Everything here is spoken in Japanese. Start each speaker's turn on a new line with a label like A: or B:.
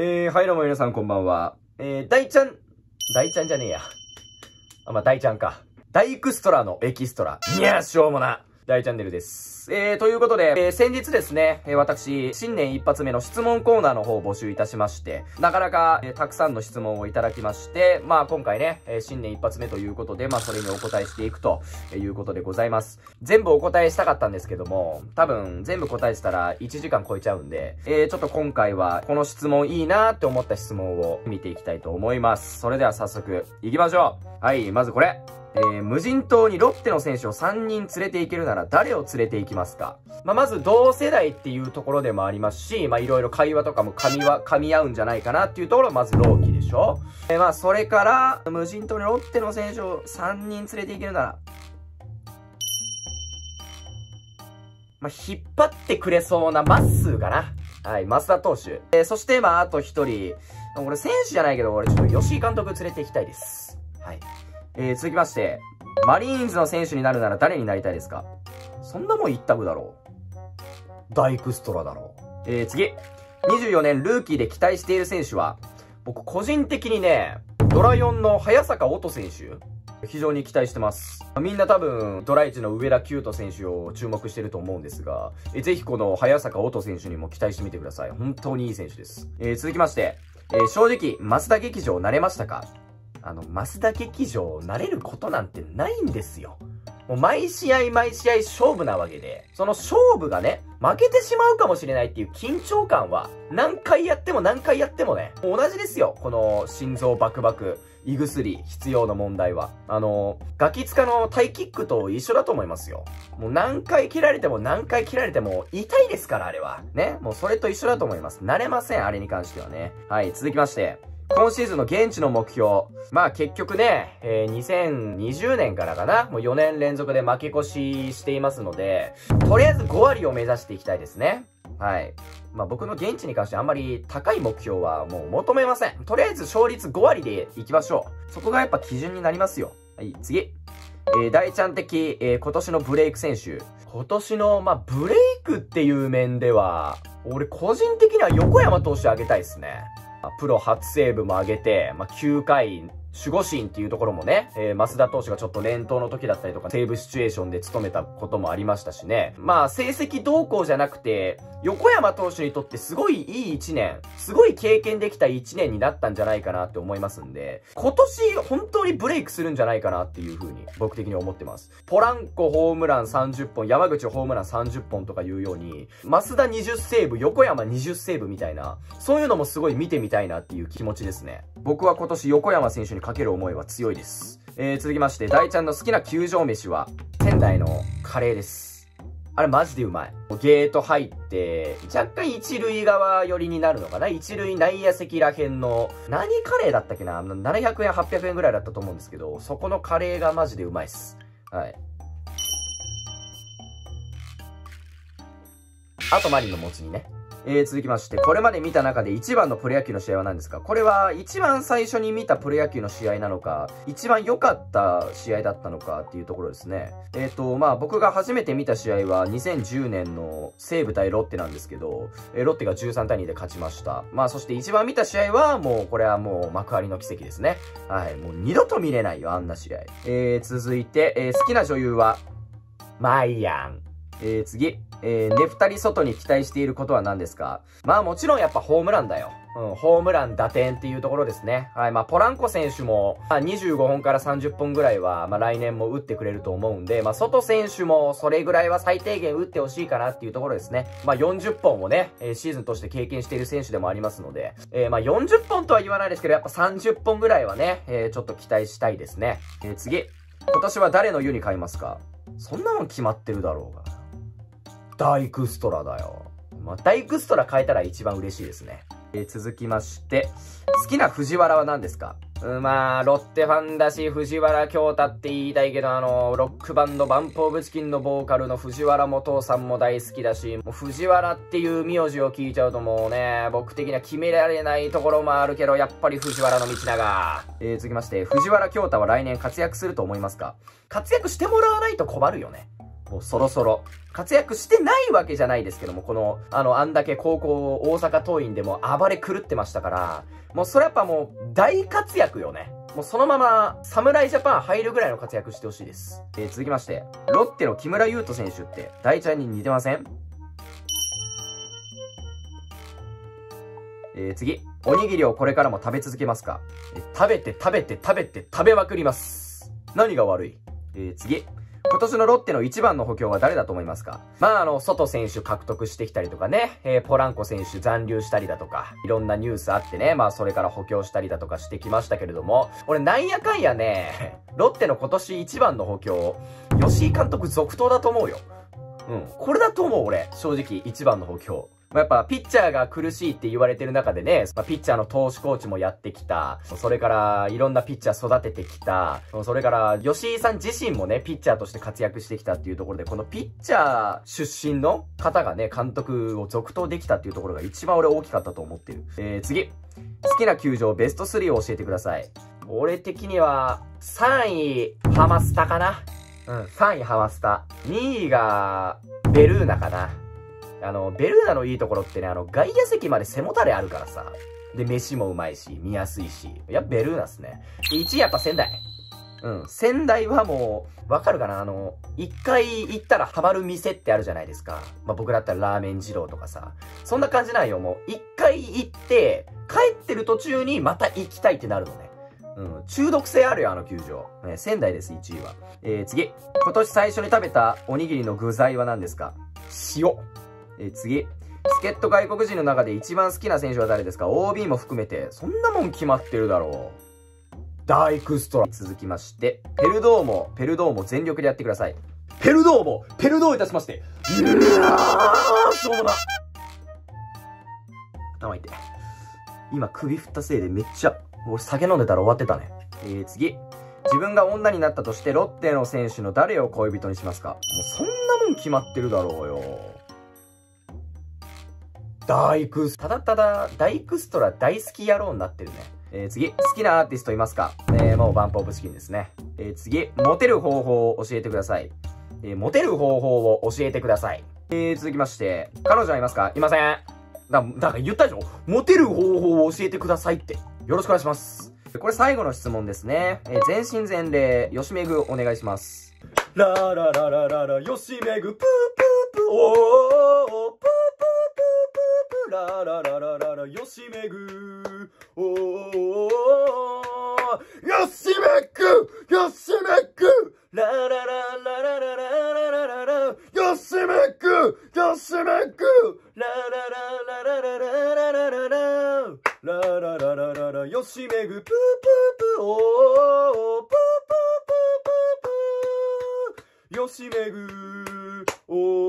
A: えー、はいどうも皆さんこんばんは。えー、大ちゃん、大ちゃんじゃねえや。あ、まあ、大ちゃんか。大クストラのエキストラ。いやしょうもな。大チャンネルです。えー、ということで、えー、先日ですね、えー、私、新年一発目の質問コーナーの方を募集いたしまして、なかなか、えー、たくさんの質問をいただきまして、まあ今回ね、えー、新年一発目ということで、まあそれにお答えしていくということでございます。全部お答えしたかったんですけども、多分全部答えてたら1時間超えちゃうんで、えー、ちょっと今回はこの質問いいなーって思った質問を見ていきたいと思います。それでは早速行きましょう。はい、まずこれ。えー、無人島にロッテの選手を3人連れて行けるなら誰を連れて行きますか？まあ、まず同世代っていうところでもありますし、まあ、いろいろ会話とかも噛みは、噛み合うんじゃないかなっていうところまずローキでしょ？えー、まあ、それから、無人島にロッテの選手を3人連れて行けるなら、まあ、引っ張ってくれそうなマッスーかな。はい、増田投手。えー、そして、まあ、あと一人、俺選手じゃないけど、俺ちょっと吉井監督連れて行きたいです。はい。えー、続きまして、マリーンズの選手になるなら誰になりたいですか？そんなもん一択だろう。ダイクストラだろう。えー、次。24年ルーキーで期待している選手は、僕個人的にね、ドラ4の早坂音選手非常に期待してます。みんな多分、ドラ1の上田九斗選手を注目してると思うんですが、えぜひこの早坂音選手にも期待してみてください。本当にいい選手です。えー、続きまして、えー、正直、増田劇場慣れましたか？あの、増田劇場慣れることなんてないんですよ。もう毎試合毎試合勝負なわけで、その勝負がね、負けてしまうかもしれないっていう緊張感は、何回やっても何回やってもね、同じですよ。この心臓バクバク、胃薬必要の問題は。あの、ガキ使のタイキックと一緒だと思いますよ。もう何回切られても何回切られても痛いですから、あれは。ね。もうそれと一緒だと思います。慣れません、あれに関してはね。はい、続きまして。今シーズンの現地の目標。まあ結局ね、えー、2020年からかな、もう4年連続で負け越ししていますので、とりあえず5割を目指していきたいですね。はい。まあ僕の現地に関してあんまり高い目標はもう求めません。とりあえず勝率5割でいきましょう。そこがやっぱ基準になりますよ。はい、次。えー、大ちゃん的、えー、今年のブレイク選手。今年の、まあ、ブレイクっていう面では、俺個人的には横山投手あげたいですね。プロ初セーブも上げて、まあ、9回守護神っていうところもね、えー、増田投手がちょっと連投の時だったりとか、セーブシチュエーションで務めたこともありましたしね。まあ、成績動向じゃなくて、横山投手にとってすごいいい1年、すごい経験できた1年になったんじゃないかなって思いますんで、今年本当にブレイクするんじゃないかなっていう風に僕的に思ってます。ポランコホームラン30本、山口ホームラン30本とかいうように、増田20セーブ、横山20セーブみたいな、そういうのもすごい見てみたいなっていう気持ちですね。僕は今年横山選手にかける思いは強いです。えー、続きまして、大ちゃんの好きな球場飯は、仙台のカレーです。あれマジでうまい。ゲート入って、若干一塁側寄りになるのかな？一塁内野席らへんの、何カレーだったっけな ?700 円、800円ぐらいだったと思うんですけど、そこのカレーがマジでうまいっす。はい。あとマリンのもつ煮ね。えー、続きまして、これまで見た中で一番のプロ野球の試合は何ですか？これは一番最初に見たプロ野球の試合なのか、一番良かった試合だったのかっていうところですね。えっ、ー、と、まあ僕が初めて見た試合は2010年の西武対ロッテなんですけど、えー、ロッテが13対2で勝ちました。まあそして一番見た試合はもうこれはもう幕張の奇跡ですね。はい。もう二度と見れないよ、あんな試合。えー、続いて、えー、好きな女優は、マイアン。えー、次。えー、ネフタリ外に期待していることは何ですか？まあもちろんやっぱホームランだよ。うん、ホームラン、打点っていうところですね。はい、まあポランコ選手も、まあ、25本から30本ぐらいは、まあ来年も打ってくれると思うんで、まあ外選手もそれぐらいは最低限打ってほしいかなっていうところですね。まあ40本をね、えー、シーズンとして経験している選手でもありますので、えー、まあ40本とは言わないですけど、やっぱ30本ぐらいはね、えー、ちょっと期待したいですね。えー、次。今年は誰の湯に買いますか？そんなもん決まってるだろうが。ダイクストラだよ。まあ、ダイクストラ変えたら一番嬉しいですね。えー、続きまして、好きな藤原は何ですか？うまあ、ロッテファンだし、藤原京太って言いたいけど、あの、ロックバンドバンプオブチキンのボーカルの藤原元さんも大好きだし、もう藤原っていう名字を聞いちゃうともうね、僕的には決められないところもあるけど、やっぱり藤原の道長。えー、続きまして、藤原京太は来年活躍すると思いますか？活躍してもらわないと困るよね。もうそろそろ。活躍してないわけじゃないですけども、この、あの、あんだけ高校、大阪桐蔭でも暴れ狂ってましたから、もうそれやっぱもう大活躍よね。もうそのまま、侍ジャパン入るぐらいの活躍してほしいです。えー、続きまして、ロッテの木村優斗選手って、大ちゃんに似てません？えー、次。おにぎりをこれからも食べ続けますか、えー、食べて食べて食べて食べまくります。何が悪い？えー、次。今年のロッテの一番の補強は誰だと思いますか？まあ、あの、外選手獲得してきたりとかね、えー、ポランコ選手残留したりだとか、いろんなニュースあってね、まあ、それから補強したりだとかしてきましたけれども、俺、なんやかんやね、ロッテの今年一番の補強、吉井監督続投だと思うよ。うん。これだと思う、俺。正直、一番の補強。まあ、やっぱ、ピッチャーが苦しいって言われてる中でね、まあ、ピッチャーの投手コーチもやってきた。それから、いろんなピッチャー育ててきた。それから、吉井さん自身もね、ピッチャーとして活躍してきたっていうところで、このピッチャー出身の方がね、監督を続投できたっていうところが一番俺大きかったと思ってる。えー、次。好きな球場ベスト3を教えてください。俺的には、3位、ハマスタかな。うん、3位ハマスタ。2位が、ベルーナかな。あの、ベルーナのいいところってね、あの、外野席まで背もたれあるからさ。で、飯もうまいし、見やすいし。やっぱベルーナっすね。1位やっぱ仙台。うん。仙台はもう、わかるかなあの、一回行ったらハマる店ってあるじゃないですか。まあ、僕だったらラーメン二郎とかさ。そんな感じなんよ。もう、一回行って、帰ってる途中にまた行きたいってなるのね。うん。中毒性あるよ、あの球場。ね、仙台です、1位は。えー、次。今年最初に食べたおにぎりの具材は何ですか？塩。え、次。助っ人外国人の中で一番好きな選手は誰ですか ?OB も含めて。そんなもん決まってるだろう。ダイクストラ。続きまして、ペルドーモ、ペルドーモ全力でやってください。ペルドーモ、ペルドーいたしまして。うわー、しょうもな。頭痛い。今首振ったせいでめっちゃ、俺酒飲んでたら終わってたね。えー、次。自分が女になったとしてロッテの選手の誰を恋人にしますか？もうそんなもん決まってるだろうよ。ダイクス、ただただ、ダイクストラ大好き野郎になってるね。えー、次、好きなアーティストいますか？えー、もうバンプオブチキンですね。えー、次、モテる方法を教えてください。えー、モテる方法を教えてください。えー、続きまして、彼女はいますか？いません。だ、だから言ったでしょ？モテる方法を教えてくださいって。よろしくお願いします。これ最後の質問ですね。えー、全身全霊、よしめぐお願いします。ララララララ、よしめぐ、プープープー、おー、プーララララララよしめぐ。おーよしめぐよしめぐララララララララララよしめぐよしめぐララララララララララ。ラララララララよしめぐ。プープープー。おープープープープープー。よしめぐ。おー。